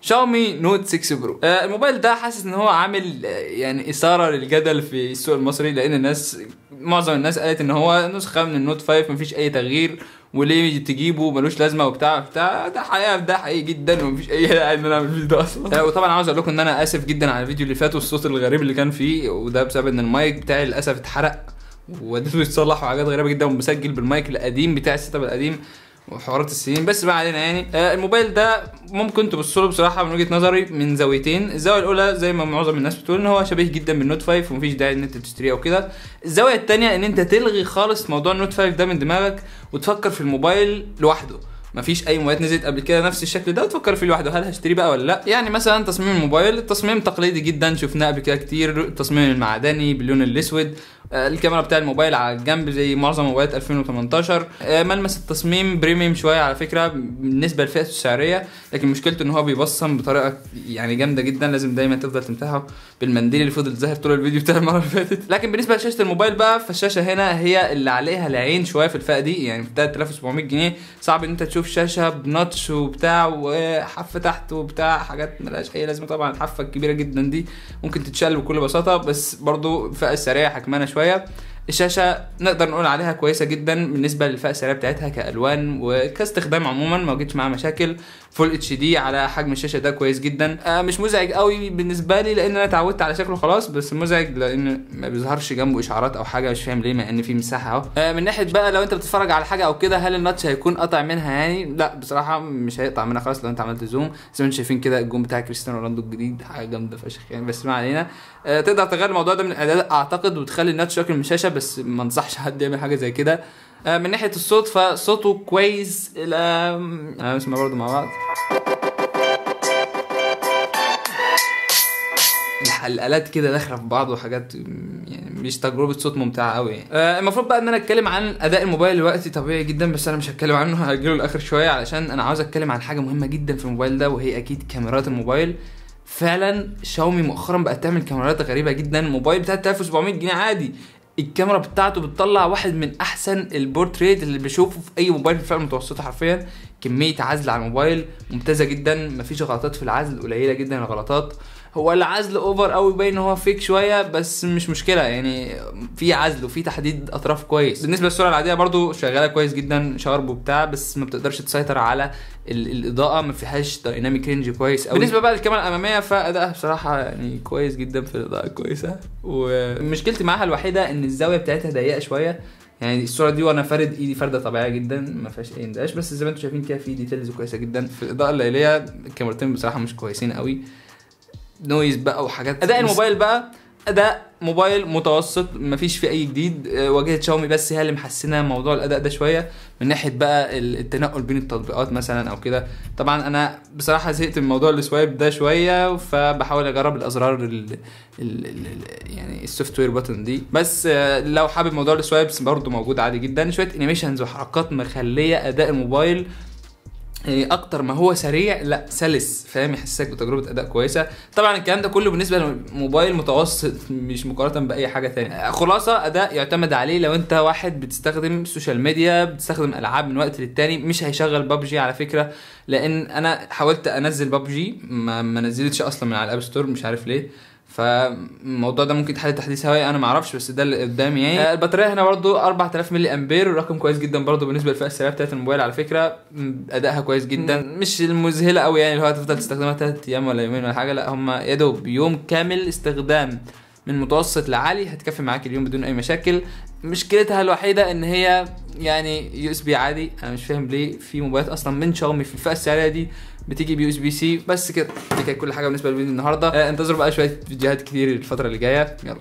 Xiaomi Note 6 Pro الموبايل ده حاسس إن هو عامل آه، يعني إثارة للجدل في السوق المصري لأن الناس معظم الناس قالت إن هو نسخة من ال Note 5 مفيش أي تغيير وليه تجيبه؟ ملوش لازمة وبتاع بتاع ده حقيقه ده حقيقي جدا ومفيش أي داعي إن أنا أعمل فيديو ده أصلا. آه، وطبعا عاوز أقول لكم إن أنا آسف جدا على الفيديو اللي فات والصوت الغريب اللي كان فيه وده بسبب إن المايك بتاعي للأسف اتحرق وديته يتصلح وحاجات غريبة جدا ومسجل بالمايك القديم بتاع ال setup القديم. وحوارات السنين. بس ما علينا يعني. آه الموبايل ده ممكن تبصوا له بصراحة من وجهة نظري من زاويتين. الزاوية الأولى زي ما معظم الناس بتقول إن هو شبيه جدا بال Note 5 ومفيش داعي إن أنت تشتريه أو كده. الزاوية الثانية إن أنت تلغي خالص موضوع ال Note 5 ده من دماغك وتفكر في الموبايل لوحده. مفيش أي موبايلات نزلت قبل كده نفس الشكل ده وتفكر فيه لوحده. هل هشتريه بقى ولا لأ؟ يعني مثلا تصميم الموبايل التصميم تقليدي جدا شفناه قبل كده كتير. التصميم المعدني باللون الأسود. الكاميرا بتاع الموبايل على الجنب زي معظم موبايلات 2018 آه، ملمس التصميم premium شوية على فكرة بالنسبة لفئته السعرية لكن مشكلته إن هو بيبصم بطريقة يعني جامدة جدا لازم دايما تفضل تمسحه بالمنديل اللي فضل ظاهر طول الفيديو بتاع المرة اللي فاتت. لكن بالنسبة لشاشة الموبايل بقى فالشاشة هنا هي اللي عليها العين شوية في الفئة دي يعني في 3700 جنيه. صعب إن أنت تشوف شاشة بنوتش وبتاع وحافه تحت وبتاع حاجات ملهاش أي لازمة طبعا الحافه الكبيرة جدا دي ممكن تتشال بكل بساطة بس برضو الفئة السعرية حكمانه Feia الشاشة نقدر نقول عليها كويسة جدا بالنسبة للفئة السعرية بتاعتها كألوان وكاستخدام عموما ما واجهتش معاها مشاكل. full HD على حجم الشاشة ده كويس جدا. آه مش مزعج قوي بالنسبة لي لأن أنا اتعودت على شكله خلاص بس مزعج لأن ما بيظهرش جنبه إشعارات أو حاجة مش فاهم ليه مع إن في مساحة أهو. آه من ناحية بقى لو أنت بتتفرج على حاجة أو كده هل ال notch هيكون قطع منها يعني؟ لا بصراحة مش هيقطع منها خلاص لو أنت عملت zoom زي ما أنتم شايفين كده الجون بتاع كريستيانو رونالدو الجديد حاجة جامدة فشخ يعني بس ما علينا. آه تقدر تغير الموضوع ده من الإعدادات أعتقد وتخلي ال notch شكل من الشاشة بس ما انصحش حد يعمل حاجة زي كده. آه من ناحية الصوت فصوته كويس إلى آه نسمع برضه مع بعض. الآلات كده داخلة في بعض وحاجات يعني مش تجربة صوت ممتعة قوي يعني. آه المفروض بقى إن أنا أتكلم عن أداء الموبايل دلوقتي طبيعي جدا بس أنا مش هتكلم عنه هاجله الآخر شوية علشان أنا عاوز أتكلم عن حاجة مهمة جدا في الموبايل ده وهي أكيد كاميرات الموبايل. فعلا شاومي مؤخرا بقت تعمل كاميرات غريبة جدا الموبايل بتاع 1700 جنيه عادي. الكاميرا بتاعته بتطلع واحد من أحسن البورتريت اللي بشوفه في أي موبايل في الفئة المتوسطة حرفيا. كمية عزل على الموبايل ممتازة جدا مفيش غلطات في العزل قليلة جدا الغلطات. هو العزل over قوي باين إن هو fake شوية بس مش مشكلة يعني في عزل وفي تحديد أطراف كويس. بالنسبة للصوره العادية برضو شغالة كويس جدا sharp وبتاع بس ما بتقدرش تسيطر على ال- الإضاءة ما فيهاش dynamic range كويس قوي بالنسبة بقى للكاميرا الأمامية فادائها بصراحة يعني كويس جدا في الإضاءة كويسه ومشكلتي معاها الوحيدة إن الزاوية بتاعتها ضيقة شوية. يعني الصورة دي وأنا فارد إيدي فرده طبيعية جدا ما فيهاش أي اندهاش بس زي ما أنتم شايفين كده في details كويسة جدا. في الاضاءه الليليه الكاميرتين بصراحة مش كويسين قوي. noise بقى وحاجات أداء الموبايل بقى أداء موبايل متوسط مفيش فيه أي جديد. آه، واجهة شاومي بس هي اللي محسنة موضوع الأداء ده شوية. من ناحية بقى ال- التنقل بين التطبيقات مثلا أو كده. طبعا أنا بصراحة زهقت من موضوع ال swipe ده شوية فبحاول أجرب الأزرار ال ال ال ال يعني ال software button دي. بس آه، لو حابب موضوع ال swipes برضه موجود عادي جدا. شوية animations وحركات مخلية أداء الموبايل إيه، أكتر ما هو سريع لا سلس. فاهم؟ يحسسك بتجربة أداء كويسة. طبعا الكلام ده كله بالنسبة لموبايل متوسط مش مقارنة بأي حاجة تانية. خلاصة أداء يعتمد عليه. لو أنت واحد بتستخدم ال social media بتستخدم ألعاب من وقت للتاني مش هيشغل ببجي على فكرة. لأن أنا حاولت أنزل ببجي ما, ما نزلتش أصلا من على ال app store مش عارف ليه. فالموضوع ده ممكن يتحل تحديث هوائي أنا ما أعرفش بس ده اللي قدامي يعني. آه، البطارية هنا برضو 4000 ملي أمبير رقم كويس جدا برضو بالنسبة للفئه السعرية بتاعت الموبايل على فكرة. أدائها كويس جدا. مش المذهلة قوي يعني اللي هو هتفضل تستخدمها 3 أيام ولا يومين ولا حاجة لا هم يا دوب يوم كامل استخدام من متوسط لعالي هتكفي معاك اليوم بدون أي مشاكل. مشكلتها الوحيدة إن هي يعني USB عادي. أنا مش فاهم ليه في موبايلات أصلا من شاومي في الفئة السعرية دي بتيجي ب USB C بس كده دي كانت كل حاجة بالنسبة للفيديو النهارده. آه، انتظروا بقى شوية فيديوهات كتير الفترة اللي جاية. يلا.